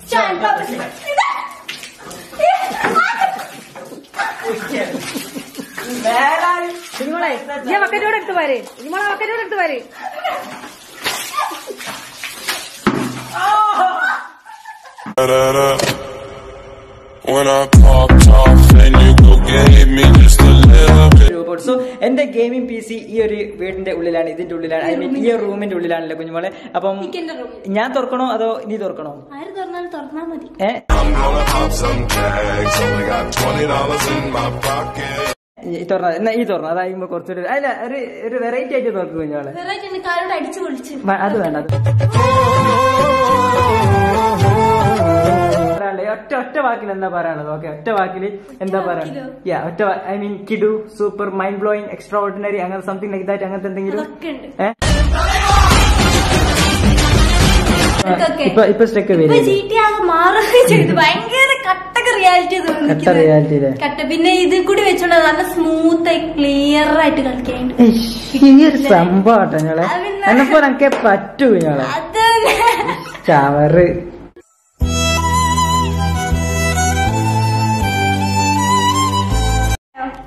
Stand, purposely. ഇനിമോളെ ഞാൻ വക്കറ്റോടെ എടുത്ത് പാര് ഇനിമോളെ വക്കറ്റോടെ എടുത്ത് പാര് When I popped സോ എന്റെ ഗെയിമിംഗ് പി സി ഈ ഒരു വീടിന്റെ ഉള്ളിലാണ് ഇതിന്റെ ഉള്ളിലാണ് ഐ മീൻ ഈ റൂമിന്റെ ഉള്ളിലാണല്ലോ കുഞ്ഞുമോളെ അപ്പം ഞാൻ തുറക്കണോ അതോ നീ തുറക്കണോ ആര് തുറന്നാലും തുറന്നാ മതി ഏ I'm gonna pop some tags. Only got twenty dollars in my pocket. ഈ തുറന്ന എന്നാ ഈ തുറന്നു അതാകുമ്പോ കുറച്ചൊരു അല്ല ഒരു ഒരു വെറൈറ്റി ആയിട്ട് തുറക്കും കുഞ്ഞോളെ അത് വേണ്ട ഒറ്റ ഒറ്റ വാക്കിൽ എന്താ പറയാനുള്ളത്? ഓക്കെ ഒറ്റ വാക്കിൽ എന്താ പറയാനുള്ളത്? യാ ഒറ്റ ഐ മീൻ കിഡു super mind blowing extraordinary അങ്ങനെ സംതിങ് ലൈക്ക് ദാറ്റ് അങ്ങനത്തെ എന്തെങ്കിലും. ഇപ്പൊ ഇപ്പൊ സ്റ്റെക്ക് പിന്നെ ഇത് കൂടി വെച്ചോണ്ട് നല്ല സ്മൂത്ത് ആയി ക്ലിയർ ആയിട്ട് കളിക്കാനുണ്ട്. സംഭവം ഞങ്ങളെ. എന്നെ പറ്റൂ ഞങ്ങളെ. ചവറ്.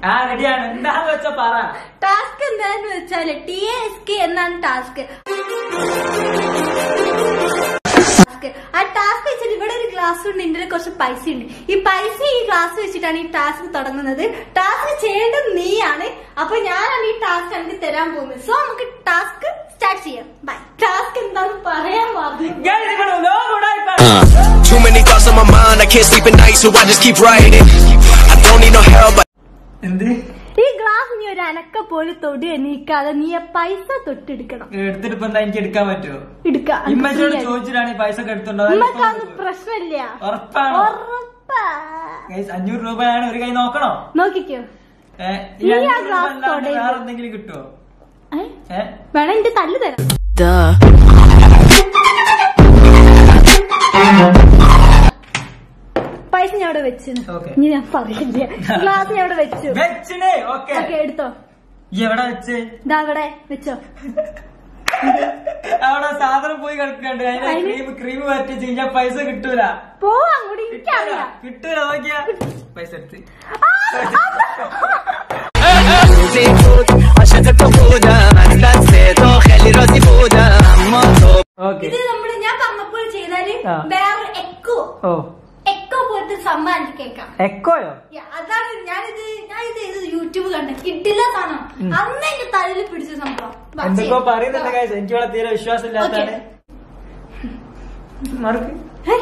ആ റെഡിയാണ്. എന്താന്ന് വെച്ചാ പറ. ടാസ്ക് എന്താന്ന് വെച്ചാൽ ടി എസ് കെ എന്നാണ് ടാസ്ക്. ആ ടാസ്ക് വെച്ചാൽ ഇവിടെ ഒരു ഗ്ലാസ് ഉണ്ട് ഇതിന്റെ കുറച്ച് പൈസ ഉണ്ട്. ഈ പൈസ ഈ ഗ്ലാസ് വെച്ചിട്ടാണ് ഈ ടാസ്ക് തുടങ്ങുന്നത്. ടാസ്ക് ചെയ്യേണ്ടത് നീയാണ്. അപ്പൊ ഞാനാണ് ഈ ടാസ്ക് എനിക്ക് തരാൻ പോകുന്നത്. സോ നമുക്ക് ടാസ്ക് സ്റ്റാർട്ട് ചെയ്യാം. ബൈ ടാസ്ക് എന്താന്ന് പറയാൻ ലോകം ഉടായിപ്പാ. Too many thoughts on my mind, I can't sleep at night, so I just keep writing. I don't need no help, ഈ ഗ്ലാസ് നീ ഒരു അനക്ക പോലെ തൊടി എണീക്കാതെ നീ പൈസ തൊട്ടെടുക്കണം. എടുത്തിട്ട് എനിക്ക് എടുക്കാൻ പറ്റുമോ എടുക്കാം. ഇമ്മച്ചോട് ചോദിച്ചിട്ടാണ് ഈ പൈസ ഒക്കെ എടുത്തുണ്ടോ പ്രശ്നമില്ല. ഉറപ്പാണ്? അഞ്ഞൂറ് രൂപയാണ് ഒരു കൈ നോക്കണോ? നോക്കിക്കോ. വേറെ എന്തെങ്കിലും കിട്ടുമോ വേണം എന്റെ തല്ല് തരാം. വെച്ചു ഇനി ഞാൻ പറയില്ല ഗ്ലാസ് ഞാൻ ഇവിടെ വെച്ചു. ഓക്കെ എടുത്തോ. എവിടെ വെച്ച്? ഇതാ വെച്ചോ. അവിടെ സാധനം പോയി കിടക്കണ്ട് അതിന് ക്രീം ക്രീം പറ്റിച്ച് കഴിഞ്ഞാൽ പൈസ കിട്ടൂല. പോ അങ്ങോട്ട് എനിക്കറിയാം കിട്ടൂല. നോക്കിയാ. പൈസ എടുത്ത്. ഓക്കെ ഇത് നമ്മൾ ഞാൻ പറഞ്ഞപ്പോൾ ചെയ്താൽ വേറെ എക്കോ ഓ. സംഭവം കേൾക്കാം എക്കോയോ അതാണ് ഞാനിത് ഞാൻ ഇത് യൂട്യൂബ് കണ്ട. കിട്ടില്ല സാധനം. അന്ന് എന്റെ തലയിൽ പിടിച്ച സംഭവം. ചെയ്യാം. പറയുന്നുണ്ട് എനിക്ക് തീരെ വിശ്വാസം ഇല്ലാത്തതാണ് മറുക്ക് ഹേ?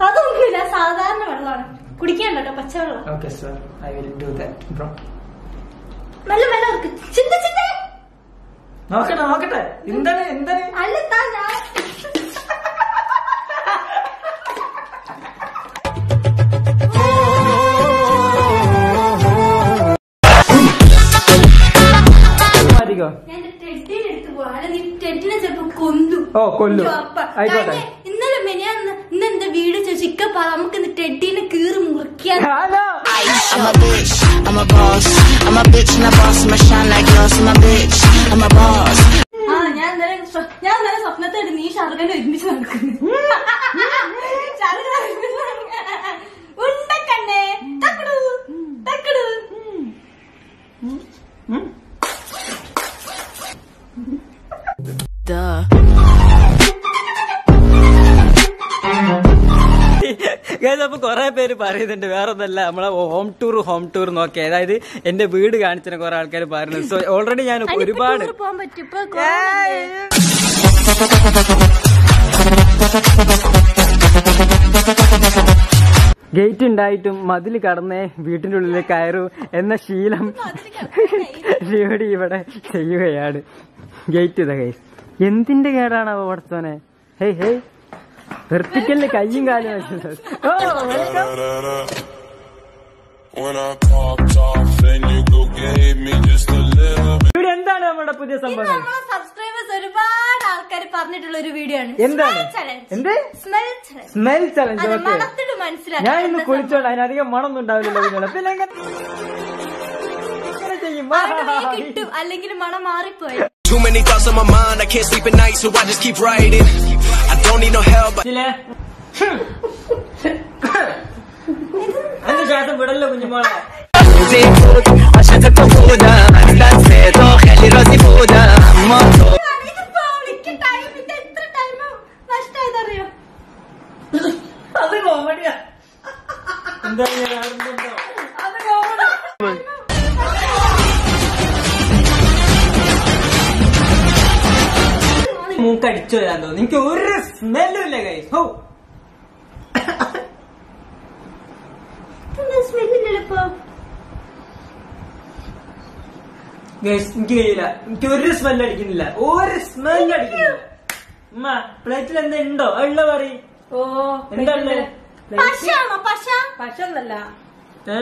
അതൊന്നുമില്ല. സാധാരണ വെള്ളമാണ്. കുടിക്കണ്ടോ പച്ചവെള്ളം. Okay sir I will do that bro നല്ല വെള്ളം ചിന്ത ചിന്ത. നോക്കട്ടെ നോക്കട്ടെ. എന്താണ് എന്താണ് അല്ല താ ഞാൻ കൊന്തു ഓ, കൊല്ലു. ആയിക്കോട്ടെ. ഇന്നലെ മെനിയാന്ന് ഇന്ന് എന്താ വീട് ചിക്കപ്പ നമുക്ക് ടെഡിനെ കീറി മുറിക്കാൻ I'm a bitch, I'm a boss. I'm a bitch and a boss, I'ma shine like yours I'm a bitch, I'm a boss. ആ ഞാൻ ഇന്നലെ ഞാൻ ഇന്നലെ സ്വപ്നത്തിൽ നീ ഷർഗനെ ഒരുമിച്ച് നടക്കുന്നു Guys, അപ്പൊ കുറെ പേര് പറയുന്നുണ്ട്. വേറെ ഒന്നല്ല നമ്മളെ ഹോം ടൂർ ഹോം ടൂർ നോക്കി അതായത് എന്റെ വീട് കാണിച്ചിന് കുറെ ആൾക്കാർ പറയുന്നത് സോ ഓൾറെഡി ഞാൻ ഒരുപാട് ഗേറ്റ് ഉണ്ടായിട്ടും മതിൽ കടന്നേ വീട്ടിന്റെ ഉള്ളിൽ കയറൂ എന്ന ശീലം ഇവിടെ ഇവിടെ ചെയ്യുകയാണ്. ഗേറ്റ് ഇതാ ഗൈസ് എന്തിന്റെ കേടാണ് അവ പഠിച്ചോനെ ഹേയ് ഹേയ്. വെർത്തിക്കലിന് കയ്യും കാലും ഓ വെൽക്കം. ഇവിടെ എന്താണ് നമ്മുടെ പുതിയ സംഭവം? സബ്സ്ക്രൈബേഴ്സ് ഒരുപാട് ആൾക്കാർ പറഞ്ഞിട്ടുള്ള ഒരു വീഡിയോ ആണ്. എന്താണ്? ചലഞ്ച് എന്ത്? സ്മെൽ ചലഞ്ച് സ്മെൽ ചലഞ്ച് ഞാൻ ഇന്ന് കുളിച്ചോണ്ട് അതിനധികം മണമൊന്നും ഉണ്ടാവില്ലല്ലോ കുഞ്ഞോളെ പിന്നെ കിട്ടും? അല്ലെങ്കിൽ മണം മാറിപ്പോയി. Too many thoughts on my mind, I can't sleep at night, so I just keep writing. I don't need no help, എന്റെ ശ്വാസം വിടല്ലോ കുഞ്ഞുമോളെ മൂക്കടിച്ചു വരാൻ തോന്നുന്നു എനിക്ക് ഒരു സ്മെല്ലും ഇല്ല കൈ ഹോ? ഗൈസ് എനിക്ക് കഴിയില്ല. എനിക്ക് ഒരു സ്മെല്ല് അടിക്കുന്നില്ല. ഒരു സ്മെല്ല് അടിക്കുന്നില്ല. ഉമ്മ പ്ലേറ്റിൽ എന്താ ഉണ്ടോ? ഉള്ള പറ ഓ എന്താ പശയാണോ പശ ഏ?